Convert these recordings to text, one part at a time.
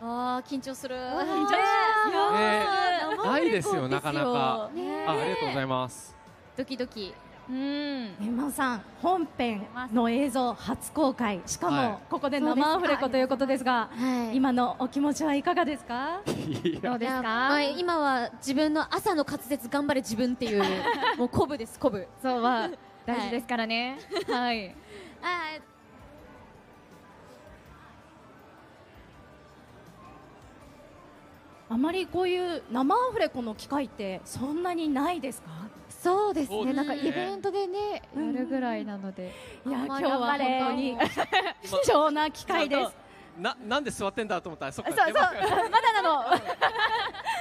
あー緊張する。緊張します。ないですよなかなか。ねあありがとうございます。ドキドキ。うん。え真央さん本編の映像初公開。しかはい。もここで生アフレコということですがはい。今のお気持ちはいかがですか？どうですか？まあ今は自分の朝の滑舌頑張れ自分っていう もう鼓舞です鼓舞そうは 大事ですからね。はい。ああまりこういう生アフレコの機会ってそんなにないですか？そうですね。ね。なんかイベントでねうん。やるぐらいなので。いや今日は本当に。貴重な機会です。ななんで座ってんだと思った？らそっかそうそう。出まだなの。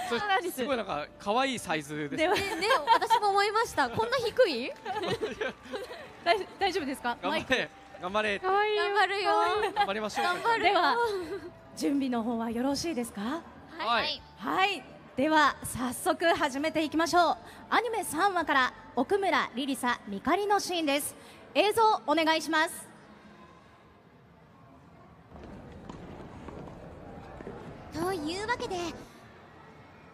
それそうなんです。すごいなんか可愛いサイズですでは。ーね私も思いました。こんな低い？大大丈夫ですか？頑張れ。頑張れ。頑張るよ。頑張りましょう。頑張るでは準備の方はよろしいですか？はい。はい。では早速始めていきましょう。アニメ3話から奥村リリサみかりのシーンです。映像お願いします。というわけで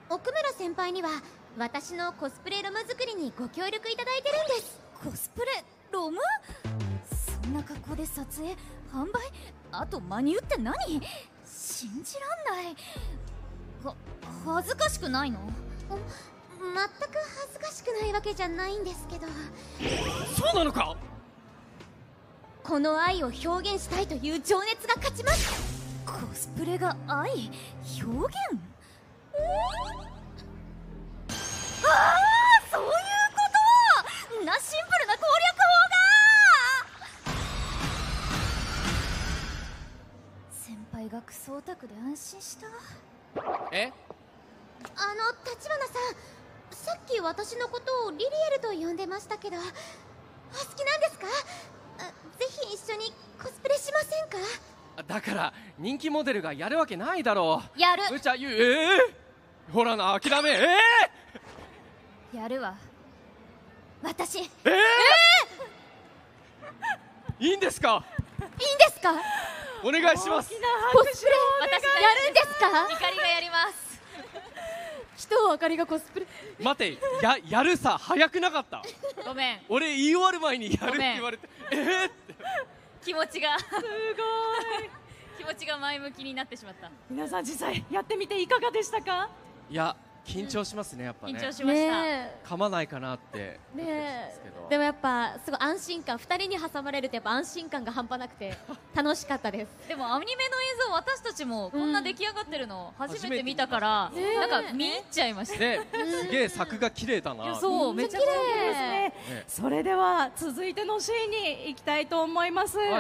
奥村先輩には私のコスプレロム作りにご協力いただいてるんです。コスプレロムそんな格好で撮影？販売？あとマニュって何？信じらんないは恥ずかしくないの？全く恥ずかしくないわけじゃないんですけど。そうなのか？この愛を表現したいという情熱が勝ちます。コスプレが愛？表現？ああそういうこと！なシンプルな攻略法が！先輩がクソオタクで安心したえ？あの立花さんさっき私のことをリリエルと呼んでましたけどお好きなんですか？あぜひ一緒にコスプレしませんか？だから人気モデルがやるわけないだろやる。ううちゃ言う。え？えほらな諦め。え？やるわ。私。え？え？えいいんですか？いいんですか？お願いします。コスプレ私るんですか？怒りがやります。人あかりがコスプレ待てややるさ早くなかった？ごめん。俺言い終わる前にやるって言われてえーって。気持ちが。すごい。気持ちが前向きになってしまった。皆さん実際やってみていかがでしたか？いや緊張しますねやっぱね。緊張しました、ね噛まないかなって。え。ねでもやっぱすごい安心感二人に挟まれるとやっぱ安心感が半端なくて 楽しかったです。でもアニメの映像私たちもこんな出来上がってるの初めて見たから、初めて見ましたなんか見入っちゃいました、ねすげえ作が綺麗だな。そうめっちゃ綺麗ですね。ね。それでは続いてのシーンに行きたいと思います、はい